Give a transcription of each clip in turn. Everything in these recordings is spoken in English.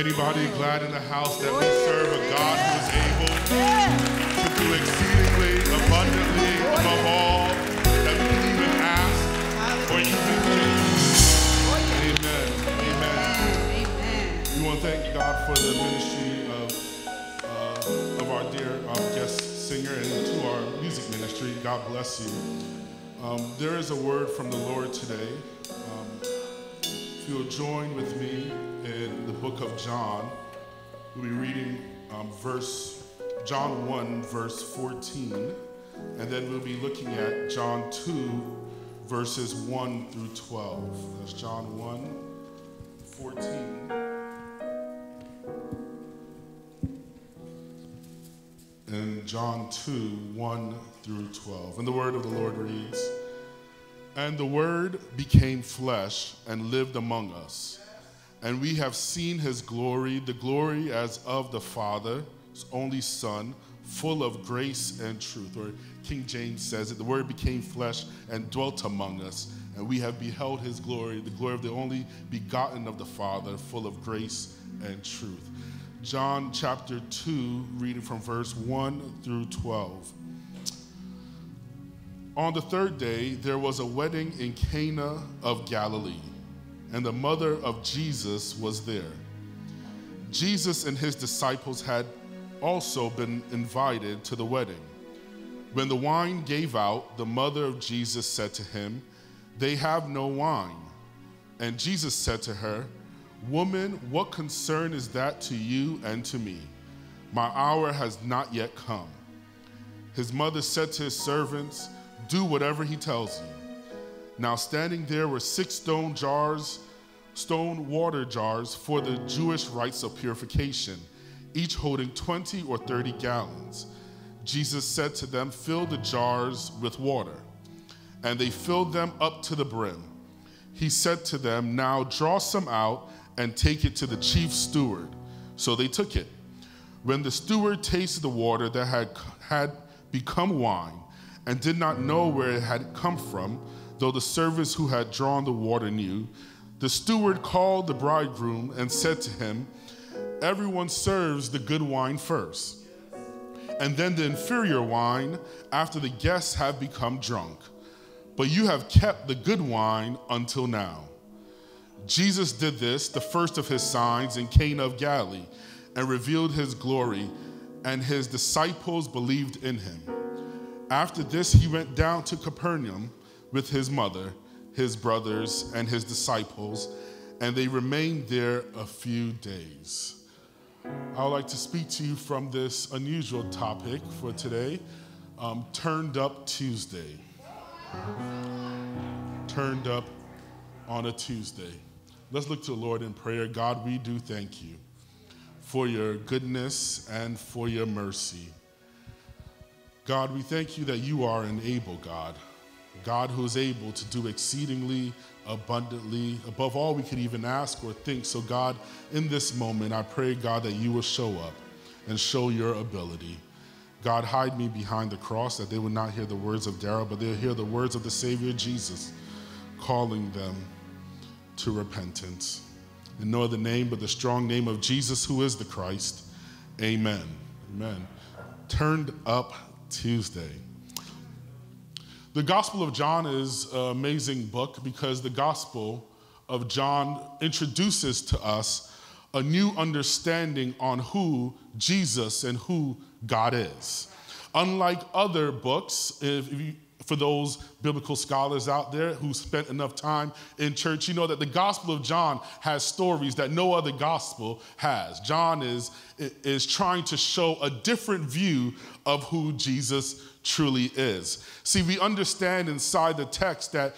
Anybody glad in the house that we serve a God who is able to do exceedingly abundantly above all that we can even ask or even think? Amen. Amen. We want to thank God for the ministry of, uh, of our dear um, guest singer and to our music ministry. God bless you. Um, there is a word from the Lord today. You'll join with me in the book of John, we'll be reading um, verse John 1, verse 14, and then we'll be looking at John 2, verses 1 through 12. That's John 1, 14. And John 2, 1 through 12. And the word of the Lord reads And the word became flesh and lived among us and we have seen his glory, the glory as of the Father's only Son, full of grace and truth. Or King James says it, the word became flesh and dwelt among us, and we have beheld his glory, the glory of the only begotten of the Father, full of grace and truth. John chapter 2, reading from verse 1 through 12. On the third day, there was a wedding in Cana of Galilee and the mother of Jesus was there. Jesus and his disciples had also been invited to the wedding. When the wine gave out, the mother of Jesus said to him, They have no wine. And Jesus said to her, Woman, what concern is that to you and to me? My hour has not yet come. His mother said to his servants, Do whatever he tells you. Now, standing there were six stone jars, stone water jars for the Jewish rites of purification, each holding 20 or 30 gallons. Jesus said to them, Fill the jars with water. And they filled them up to the brim. He said to them, Now draw some out and take it to the chief steward. So they took it. When the steward tasted the water that had, had become wine and did not know where it had come from, though the servants who had drawn the water knew, the steward called the bridegroom and said to him, Everyone serves the good wine first, and then the inferior wine after the guests have become drunk. But you have kept the good wine until now. Jesus did this, the first of his signs in Cana of Galilee, and revealed his glory, and his disciples believed in him. After this, he went down to Capernaum with his mother, his brothers, and his disciples, and they remained there a few days. I would like to speak to you from this unusual topic for today um, Turned Up Tuesday. Turned Up on a Tuesday. Let's look to the Lord in prayer. God, we do thank you for your goodness and for your mercy. God, we thank you that you are an able God. God who is able to do exceedingly abundantly above all we could even ask or think. So, God, in this moment, I pray, God, that you will show up and show your ability. God, hide me behind the cross that they would not hear the words of Daryl, but they'll hear the words of the Savior Jesus calling them to repentance. In no other name but the strong name of Jesus, who is the Christ. Amen. Amen. Turned Up Tuesday. The Gospel of John is an amazing book because the Gospel of John introduces to us a new understanding on who Jesus and who God is. Unlike other books, if you, for those biblical scholars out there who spent enough time in church, you know that the Gospel of John has stories that no other gospel has. John is, is trying to show a different view of who Jesus truly is. See, we understand inside the text that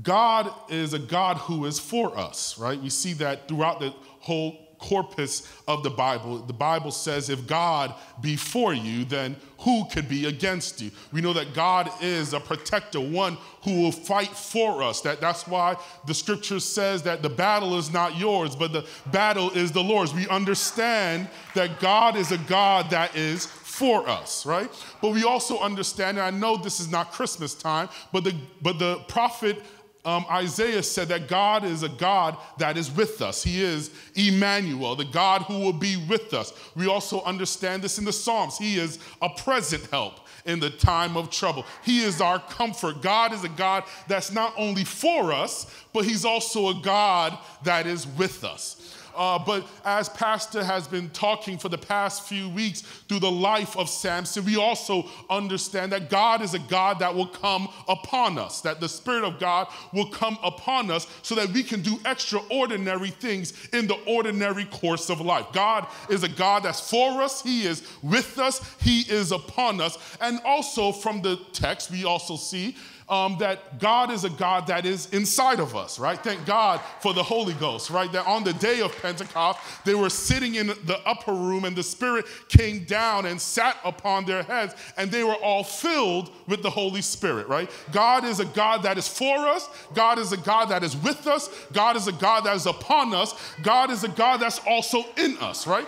God is a God who is for us, right? We see that throughout the whole corpus of the Bible. The Bible says, if God be for you, then who could be against you? We know that God is a protector, one who will fight for us. That, that's why the scripture says that the battle is not yours, but the battle is the Lord's. We understand that God is a God that is for us, right? But we also understand, and I know this is not Christmas time, but the, but the prophet um, Isaiah said that God is a God that is with us. He is Emmanuel, the God who will be with us. We also understand this in the Psalms. He is a present help in the time of trouble. He is our comfort. God is a God that's not only for us, but He's also a God that is with us. Uh, but as Pastor has been talking for the past few weeks through the life of Samson, we also understand that God is a God that will come upon us, that the Spirit of God will come upon us so that we can do extraordinary things in the ordinary course of life. God is a God that's for us, He is with us, He is upon us. And also from the text, we also see um, that God is a God that is inside of us, right? Thank God for the Holy Ghost, right? That on the day of Pentecost, they were sitting in the upper room and the Spirit came down and sat upon their heads and they were all filled with the Holy Spirit, right? God is a God that is for us. God is a God that is with us. God is a God that is upon us. God is a God that's also in us, right?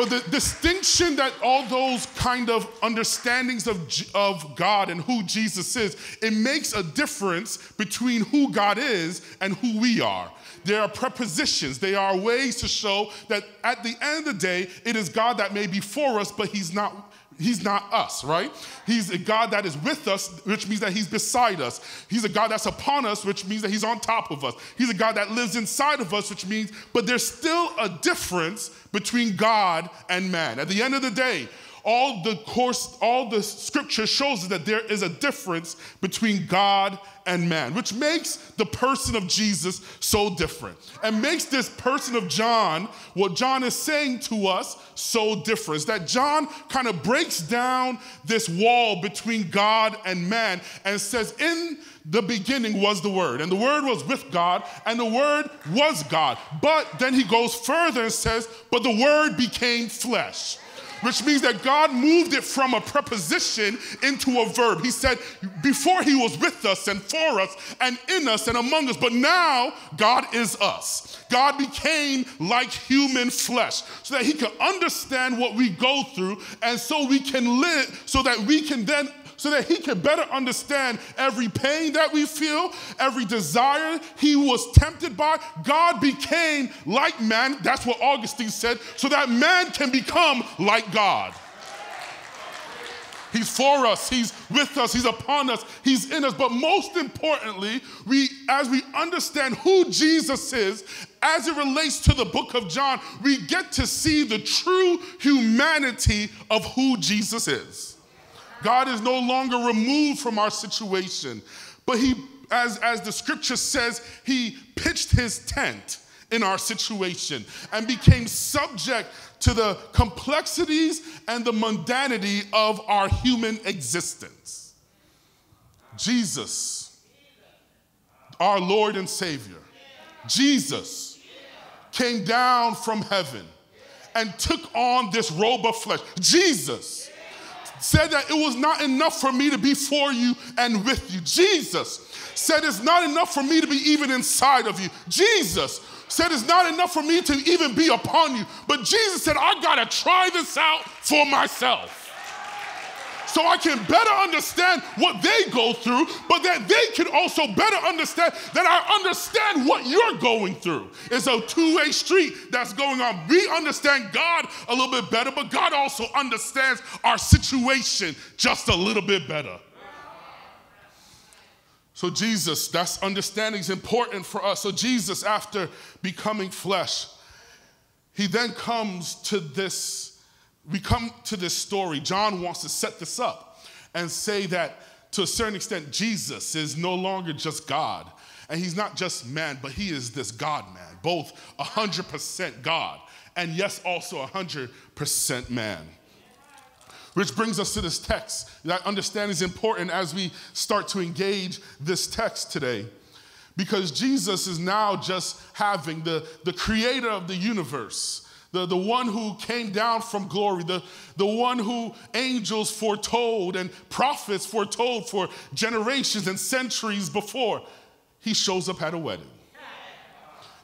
But the distinction that all those kind of understandings of, of God and who Jesus is, it makes a difference between who God is and who we are. There are prepositions, they are ways to show that at the end of the day, it is God that may be for us, but He's not He's not us, right? He's a God that is with us, which means that He's beside us. He's a God that's upon us, which means that He's on top of us. He's a God that lives inside of us, which means, but there's still a difference between God and man. At the end of the day, all the course, all the scripture shows that there is a difference between God and man, which makes the person of Jesus so different and makes this person of John, what John is saying to us, so different. Is that John kind of breaks down this wall between God and man and says, In the beginning was the Word, and the Word was with God, and the Word was God. But then he goes further and says, But the Word became flesh which means that God moved it from a preposition into a verb. He said, Before He was with us and for us and in us and among us, but now God is us. God became like human flesh so that He could understand what we go through and so we can live, so that we can then so that he can better understand every pain that we feel, every desire he was tempted by. God became like man. That's what Augustine said, so that man can become like God. He's for us, He's with us, He's upon us, He's in us. But most importantly, we, as we understand who Jesus is, as it relates to the book of John, we get to see the true humanity of who Jesus is. God is no longer removed from our situation, but He, as, as the scripture says, He pitched His tent in our situation and became subject to the complexities and the mundanity of our human existence. Jesus, our Lord and Savior, Jesus came down from heaven and took on this robe of flesh. Jesus said that it was not enough for me to be for you and with you. Jesus said it's not enough for me to be even inside of you. Jesus said it's not enough for me to even be upon you. But Jesus said, I gotta try this out for myself so I can better understand what they go through, but that they can also better understand that I understand what you're going through. It's a two way street that's going on. We understand God a little bit better, but God also understands our situation just a little bit better. So, Jesus, that's understanding is important for us. So, Jesus, after becoming flesh, he then comes to this we come to this story. John wants to set this up and say that to a certain extent, Jesus is no longer just God. And he's not just man, but he is this God man, both 100% God and yes, also 100% man. Which brings us to this text. That understanding is important as we start to engage this text today. Because Jesus is now just having the, the creator of the universe the, the one who came down from glory, the, the one who angels foretold and prophets foretold for generations and centuries before, he shows up at a wedding.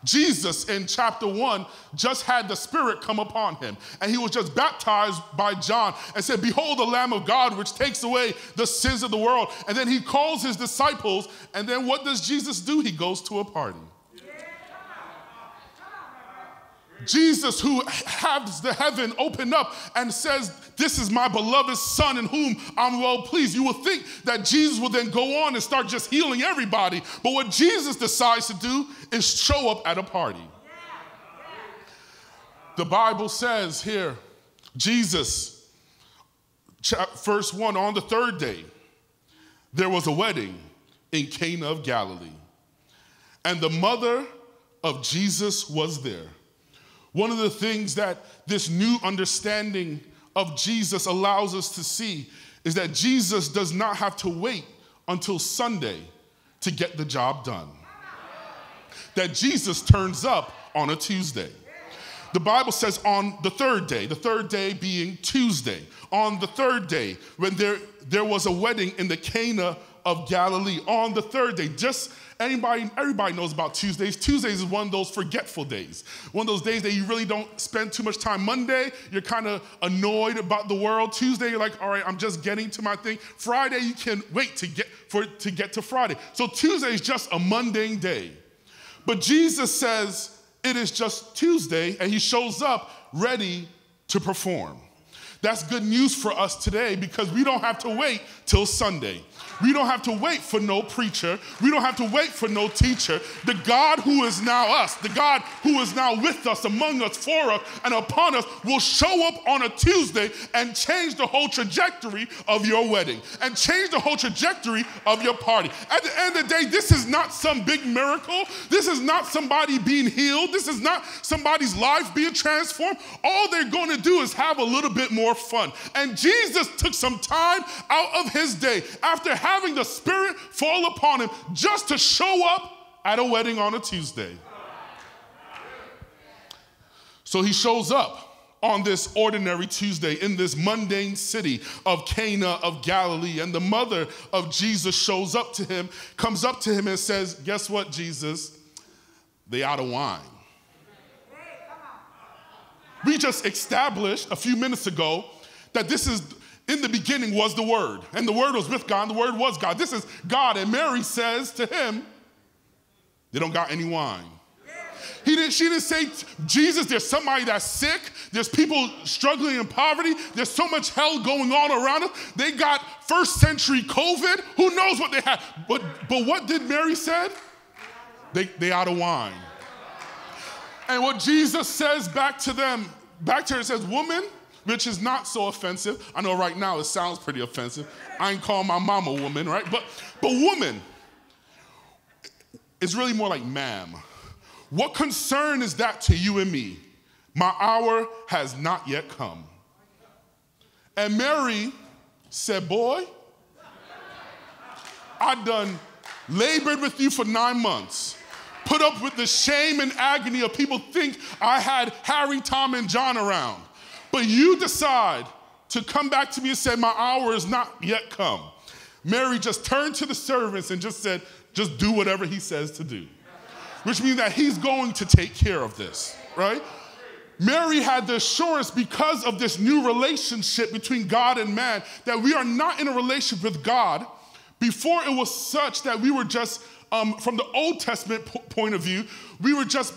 Jesus in chapter one just had the Spirit come upon him, and he was just baptized by John and said, Behold, the Lamb of God, which takes away the sins of the world. And then he calls his disciples, and then what does Jesus do? He goes to a party. Jesus, who has the heaven open up and says, This is my beloved Son in whom I'm well pleased. You will think that Jesus will then go on and start just healing everybody. But what Jesus decides to do is show up at a party. The Bible says here, Jesus, verse 1 on the third day, there was a wedding in Cana of Galilee, and the mother of Jesus was there. One of the things that this new understanding of Jesus allows us to see is that Jesus does not have to wait until Sunday to get the job done. That Jesus turns up on a Tuesday. The Bible says on the third day, the third day being Tuesday, on the third day, when there, there was a wedding in the Cana of Galilee, on the third day, just Anybody, everybody knows about Tuesdays. Tuesdays is one of those forgetful days. One of those days that you really don't spend too much time. Monday, you're kind of annoyed about the world. Tuesday, you're like, all right, I'm just getting to my thing. Friday, you can wait to get for to get to Friday. So Tuesday is just a mundane day. But Jesus says it is just Tuesday, and he shows up ready to perform. That's good news for us today because we don't have to wait till Sunday. We don't have to wait for no preacher. We don't have to wait for no teacher. The God who is now us, the God who is now with us, among us, for us, and upon us, will show up on a Tuesday and change the whole trajectory of your wedding and change the whole trajectory of your party. At the end of the day, this is not some big miracle. This is not somebody being healed. This is not somebody's life being transformed. All they're going to do is have a little bit more fun. And Jesus took some time out of his day after having the Spirit fall upon him just to show up at a wedding on a Tuesday. So he shows up on this ordinary Tuesday in this mundane city of Cana of Galilee. And the mother of Jesus shows up to him, comes up to him, and says, Guess what, Jesus? They out of wine. We just established a few minutes ago that this is in the beginning was the Word, and the Word was with God, and the Word was God. This is God. And Mary says to him, They don't got any wine. He didn't, she didn't say, Jesus, there's somebody that's sick. There's people struggling in poverty. There's so much hell going on around us. They got first century COVID. Who knows what they had? But, but what did Mary said? They, they out of wine. And what Jesus says back to them, back to her, says, Woman, which is not so offensive. I know right now it sounds pretty offensive. I ain't calling my mom a woman, right? But, but woman is really more like ma'am. What concern is that to you and me? My hour has not yet come. And Mary said, Boy, I done labored with you for nine months, put up with the shame and agony of people think I had Harry, Tom, and John around. But you decide to come back to me and say, My hour is not yet come. Mary just turned to the servants and just said, Just do whatever he says to do, which means that he's going to take care of this, right? Mary had the assurance because of this new relationship between God and man that we are not in a relationship with God. Before it was such that we were just, um, from the Old Testament point of view, we were just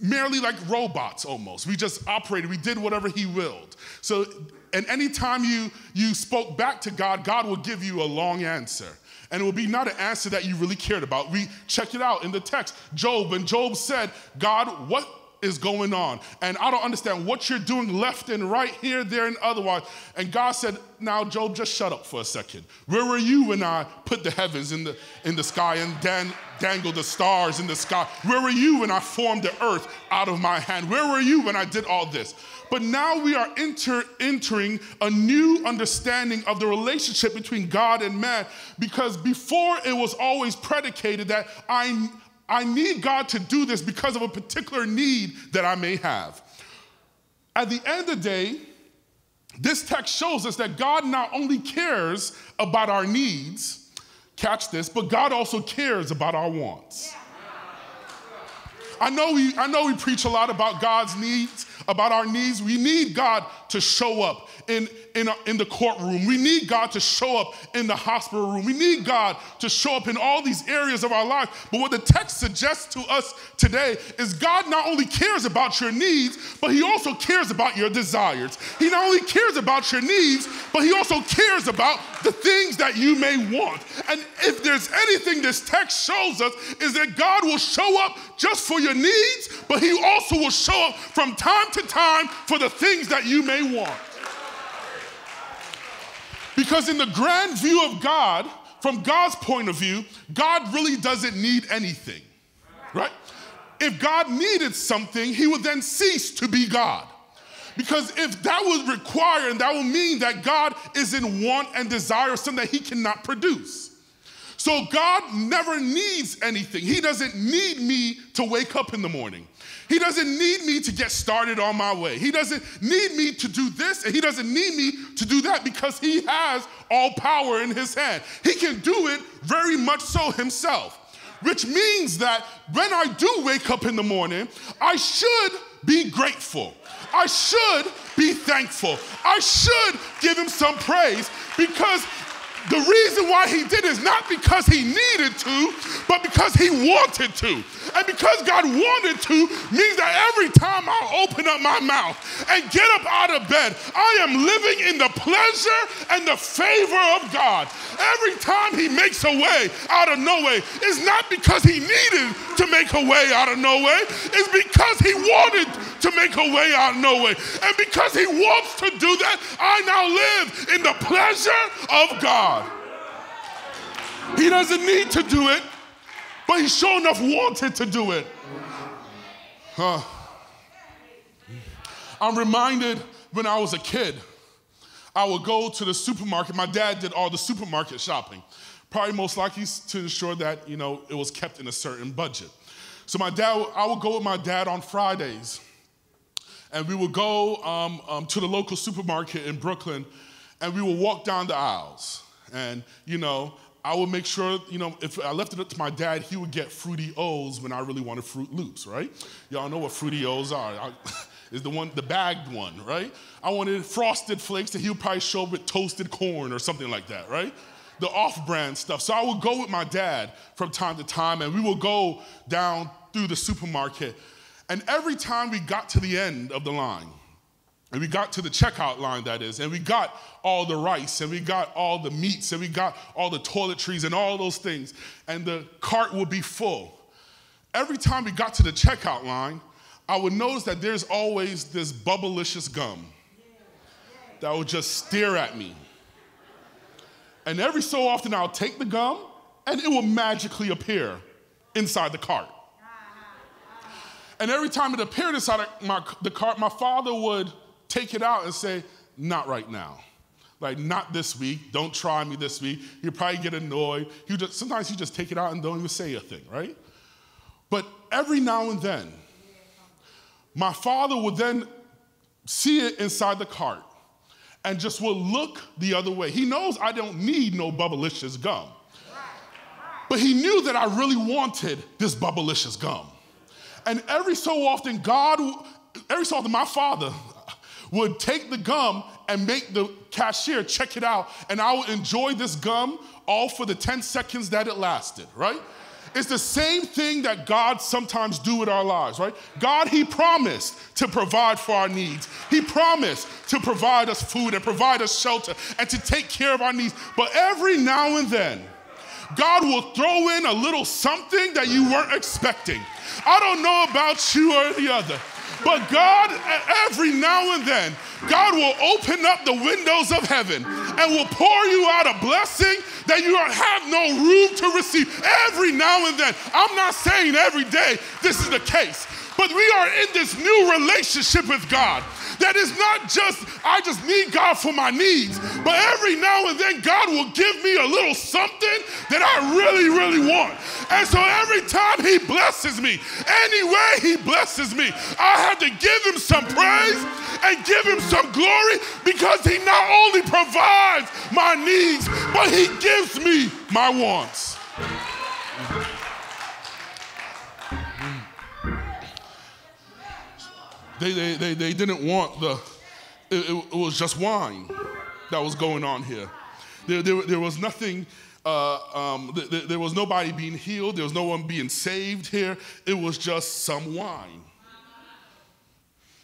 merely like robots almost. We just operated, we did whatever he willed. So, and anytime you, you spoke back to God, God will give you a long answer. And it will be not an answer that you really cared about. We check it out in the text. Job, and Job said, God, what is going on. And I don't understand what you're doing left and right here, there, and otherwise. And God said, Now, Job, just shut up for a second. Where were you when I put the heavens in the, in the sky and dan- dangled the stars in the sky? Where were you when I formed the earth out of my hand? Where were you when I did all this? But now we are enter, entering a new understanding of the relationship between God and man because before it was always predicated that I, I need God to do this because of a particular need that I may have. At the end of the day, this text shows us that God not only cares about our needs, catch this, but God also cares about our wants. I know we, I know we preach a lot about God's needs, about our needs. We need God to show up in, in, uh, in the courtroom. We need God to show up in the hospital room. We need God to show up in all these areas of our life. But what the text suggests to us today is God not only cares about your needs, but He also cares about your desires. He not only cares about your needs, but He also cares about the things that you may want. And if there's anything this text shows us, is that God will show up just for your needs, but He also will show up from time to time for the things that you may want. Because in the grand view of God, from God's point of view, God really doesn't need anything, right? If God needed something, he would then cease to be God. Because if that would require, and that would mean that God is in want and desire of something that he cannot produce. So God never needs anything. He doesn't need me to wake up in the morning. He doesn't need me to get started on my way. He doesn't need me to do this, and He doesn't need me to do that because He has all power in His hand. He can do it very much so Himself, which means that when I do wake up in the morning, I should be grateful. I should be thankful. I should give Him some praise because the reason why he did is not because he needed to, but because he wanted to. And because God wanted to means that every time I open up my mouth and get up out of bed, I am living in the pleasure and the favor of God. Every time he makes a way out of no way, it's not because he needed to make a way out of no way, it's because he wanted to make a way out of no way. And because he wants to do that, I now live in the pleasure of God. He doesn't need to do it, but he sure enough wanted to do it. Huh. I'm reminded when I was a kid, I would go to the supermarket. My dad did all the supermarket shopping, probably most likely to ensure that you know it was kept in a certain budget. So my dad, I would go with my dad on Fridays, and we would go um, um, to the local supermarket in Brooklyn, and we would walk down the aisles. And you know, I would make sure, you know, if I left it up to my dad, he would get Fruity O's when I really wanted Froot Loops, right? Y'all know what Fruity O's are. I, is the one, the bagged one, right? I wanted frosted flakes and he would probably show up with toasted corn or something like that, right? The off-brand stuff. So I would go with my dad from time to time and we would go down through the supermarket. And every time we got to the end of the line, and we got to the checkout line, that is, and we got all the rice, and we got all the meats, and we got all the toiletries and all those things, and the cart would be full. Every time we got to the checkout line, I would notice that there's always this bubblicious gum that would just stare at me. And every so often, I'll take the gum, and it will magically appear inside the cart. And every time it appeared inside my, the cart, my father would take it out and say, not right now. Like, not this week. Don't try me this week. He'll probably get annoyed. He just, sometimes he just take it out and don't even say a thing, right? But every now and then, my father would then see it inside the cart and just will look the other way. He knows I don't need no bubblicious gum. But he knew that I really wanted this bubblicious gum. And every so often, God, every so often, my father, would take the gum and make the cashier check it out, and I would enjoy this gum all for the 10 seconds that it lasted, right? It's the same thing that God sometimes do with our lives, right? God, He promised to provide for our needs. He promised to provide us food and provide us shelter and to take care of our needs. But every now and then, God will throw in a little something that you weren't expecting. I don't know about you or the other, but God, every now and then, God will open up the windows of heaven and will pour you out a blessing that you have no room to receive. Every now and then, I'm not saying every day this is the case, but we are in this new relationship with God that is not just, I just need God for my needs, but every now and then God will give me a little something that I really, really want. And so every time He blesses me, any way He blesses me, I have to give Him some praise and give Him some glory because He not only provides my needs, but He gives me my wants. They, they, they, they didn't want the, it, it, was just wine that was going on here. There, there, there was nothing, uh, um, th- there was nobody being healed, there was no one being saved here. It was just some wine.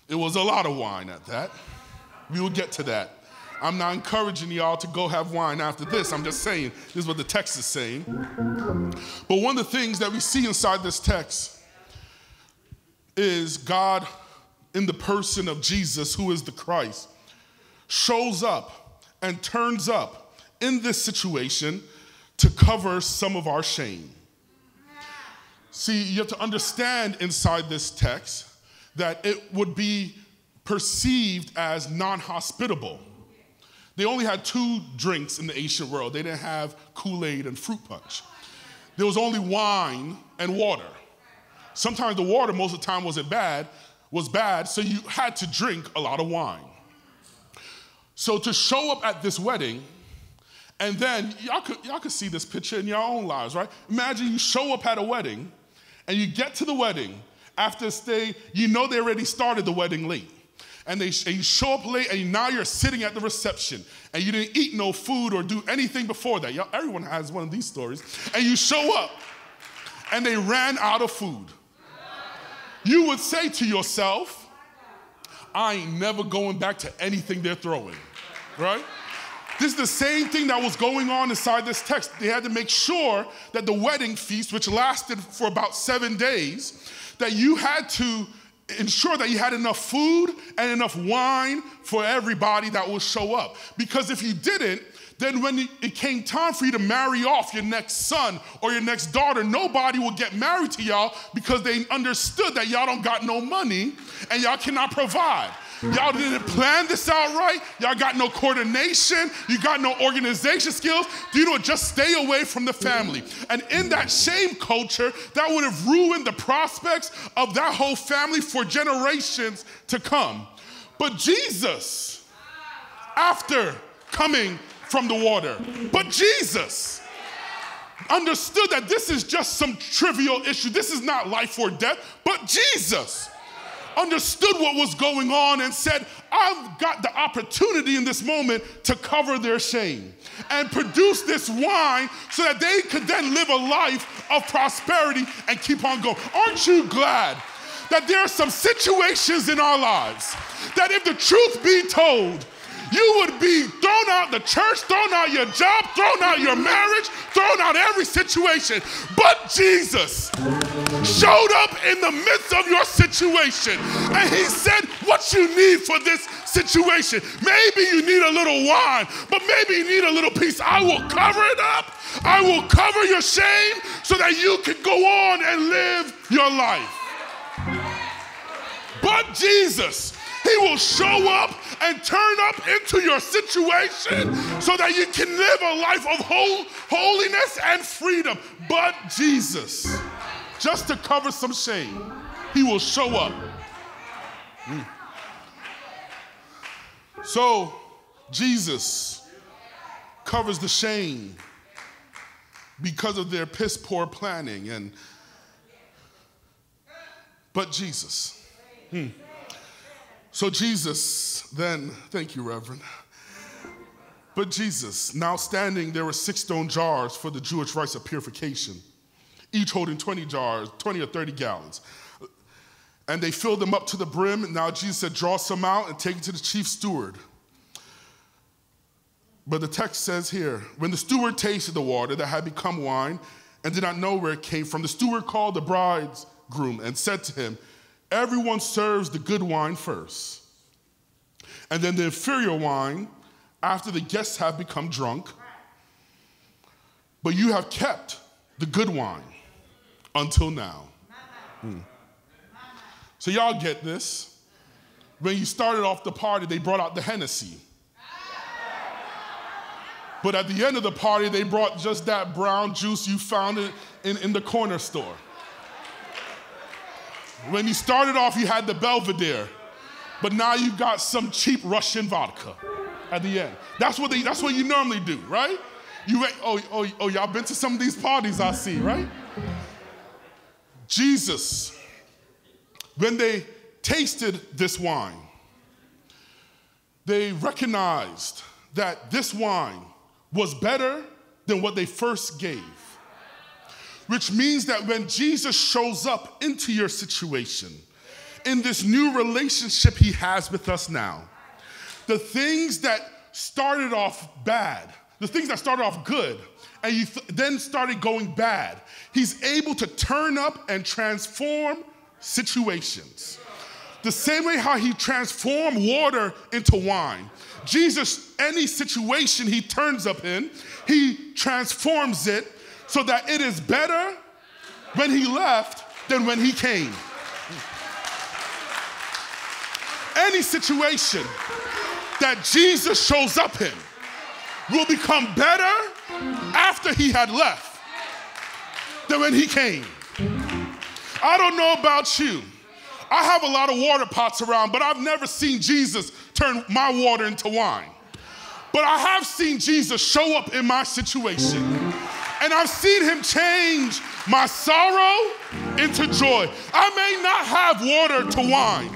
It was a lot of wine at that. We will get to that. I'm not encouraging y'all to go have wine after this. I'm just saying, this is what the text is saying. But one of the things that we see inside this text is God, in the person of Jesus, who is the Christ, shows up and turns up in this situation to cover some of our shame. See, you have to understand inside this text that it would be perceived as non hospitable. They only had two drinks in the ancient world. They didn't have Kool Aid and fruit punch. There was only wine and water. Sometimes the water, most of the time, wasn't bad, was bad, so you had to drink a lot of wine. So to show up at this wedding, and then y'all could, y'all could see this picture in your own lives, right? Imagine you show up at a wedding, and you get to the wedding after a stay, you know they already started the wedding late and, they, and you show up late and now you're sitting at the reception and you didn't eat no food or do anything before that. Y'all, everyone has one of these stories. And you show up and they ran out of food. You would say to yourself, I ain't never going back to anything they're throwing, right? This is the same thing that was going on inside this text. They had to make sure that the wedding feast, which lasted for about seven days, that you had to ensure that you had enough food and enough wine for everybody that will show up. Because if you didn't, then when it came time for you to marry off your next son or your next daughter, nobody will get married to y'all because they understood that y'all don't got no money and y'all cannot provide. Y'all didn't plan this out right. Y'all got no coordination. You got no organization skills. You know? Just stay away from the family. And in that shame culture, that would have ruined the prospects of that whole family for generations to come. But Jesus, after coming from the water, but Jesus understood that this is just some trivial issue. This is not life or death, but Jesus understood what was going on and said, I've got the opportunity in this moment to cover their shame and produce this wine so that they could then live a life of prosperity and keep on going. Aren't you glad that there are some situations in our lives that, if the truth be told, you would be thrown out the church, thrown out your job, thrown out your marriage, thrown out every situation. But Jesus showed up in the midst of your situation and he said, What you need for this situation. Maybe you need a little wine, but maybe you need a little peace. I will cover it up. I will cover your shame so that you can go on and live your life. But Jesus, he will show up and turn up into your situation so that you can live a life of whole, holiness and freedom. But Jesus, just to cover some shame, he will show up. Mm. So, Jesus covers the shame because of their piss poor planning and but Jesus. Hmm. So Jesus then, thank you, Reverend. But Jesus, now standing, there were six stone jars for the Jewish rites of purification, each holding 20 jars, 20 or 30 gallons. And they filled them up to the brim. And Now Jesus said, Draw some out and take it to the chief steward. But the text says here, when the steward tasted the water that had become wine and did not know where it came from, the steward called the bridegroom and said to him, Everyone serves the good wine first, and then the inferior wine after the guests have become drunk. But you have kept the good wine until now. Hmm. So, y'all get this. When you started off the party, they brought out the Hennessy. But at the end of the party, they brought just that brown juice you found in, in, in the corner store. When you started off, you had the Belvedere, but now you got some cheap Russian vodka at the end. That's what they, that's what you normally do, right? You oh, oh, oh, y'all been to some of these parties I see, right? Jesus, when they tasted this wine, they recognized that this wine was better than what they first gave. Which means that when Jesus shows up into your situation, in this new relationship he has with us now, the things that started off bad, the things that started off good, and you th- then started going bad, he's able to turn up and transform situations. The same way how he transformed water into wine. Jesus, any situation he turns up in, he transforms it so that it is better when he left than when he came. Any situation that Jesus shows up in will become better after he had left than when he came. I don't know about you. I have a lot of water pots around, but I've never seen Jesus turn my water into wine. But I have seen Jesus show up in my situation. And I've seen him change my sorrow into joy. I may not have water to wine,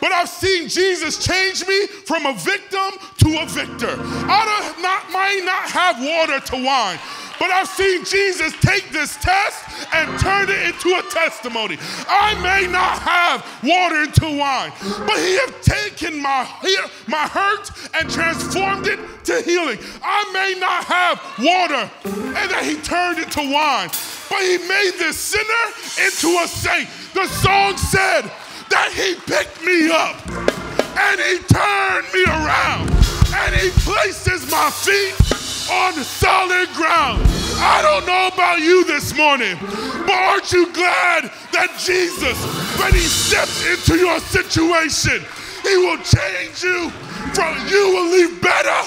but I've seen Jesus change me from a victim to a victor. I not, might not have water to wine, but I've seen Jesus take this test and turn it into a testimony. I may not have water into wine, but he have taken my, my hurt and transformed it to healing. I may not have water and then he turned it to wine, but he made this sinner into a saint. The song said that he picked me up and he turned me around and he places my feet on solid ground. I don't know about you this morning, but aren't you glad that Jesus, when he steps into your situation, he will change you from you will leave better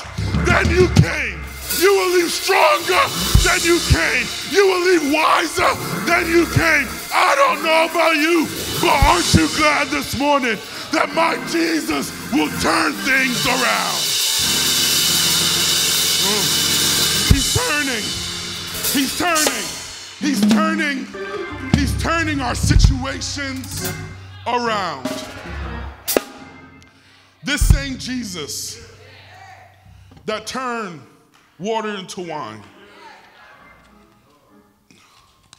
than you came. You will leave stronger than you came. You will leave wiser than you came. I don't know about you, but aren't you glad this morning that my Jesus will turn things around? Mm turning. He's turning. He's turning. He's turning our situations around. This same Jesus that turned water into wine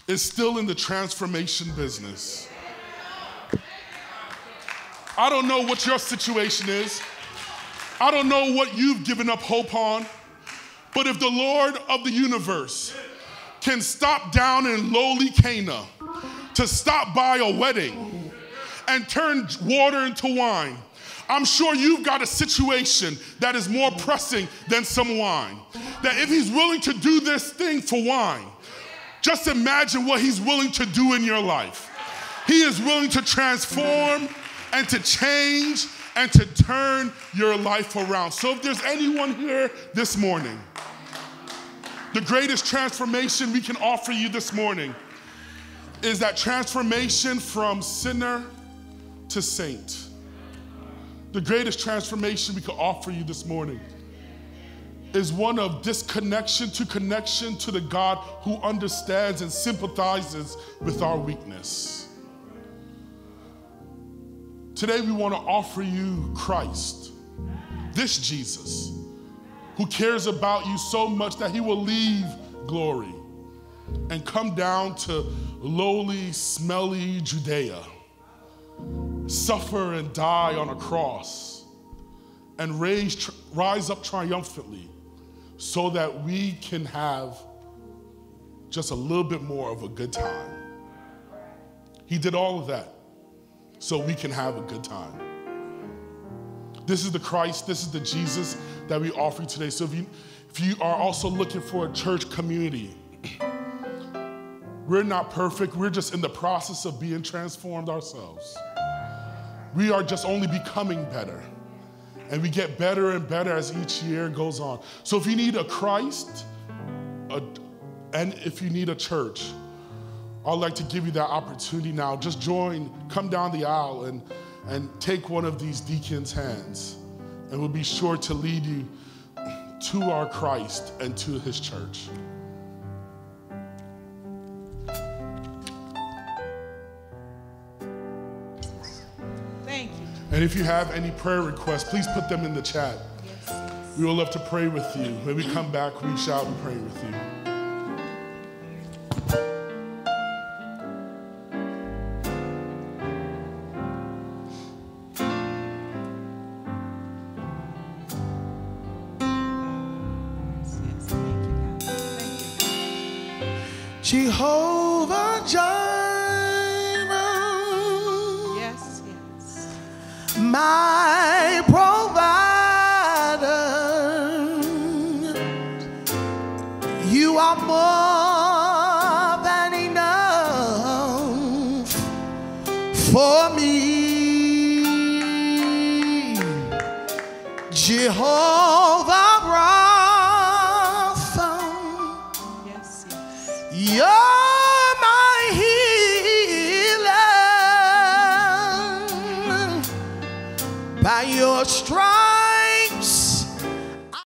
is still in the transformation business. I don't know what your situation is. I don't know what you've given up hope on. But if the Lord of the universe can stop down in lowly Cana to stop by a wedding and turn water into wine, I'm sure you've got a situation that is more pressing than some wine. That if he's willing to do this thing for wine, just imagine what he's willing to do in your life. He is willing to transform and to change and to turn your life around. So if there's anyone here this morning, the greatest transformation we can offer you this morning is that transformation from sinner to saint. The greatest transformation we can offer you this morning is one of disconnection to connection to the God who understands and sympathizes with our weakness. Today, we want to offer you Christ, this Jesus who cares about you so much that he will leave glory and come down to lowly, smelly Judea, suffer and die on a cross, and raise, rise up triumphantly so that we can have just a little bit more of a good time. He did all of that so we can have a good time. This is the Christ, this is the Jesus that we offer you today. So if you, if you are also looking for a church community, we're not perfect. We're just in the process of being transformed ourselves. We are just only becoming better. And we get better and better as each year goes on. So if you need a Christ, a, and if you need a church, I'd like to give you that opportunity now. Just join, come down the aisle and, and take one of these deacons' hands and we'll be sure to lead you to our Christ and to his church. Thank you. And if you have any prayer requests, please put them in the chat. We would love to pray with you. When we come back, reach out and pray with you.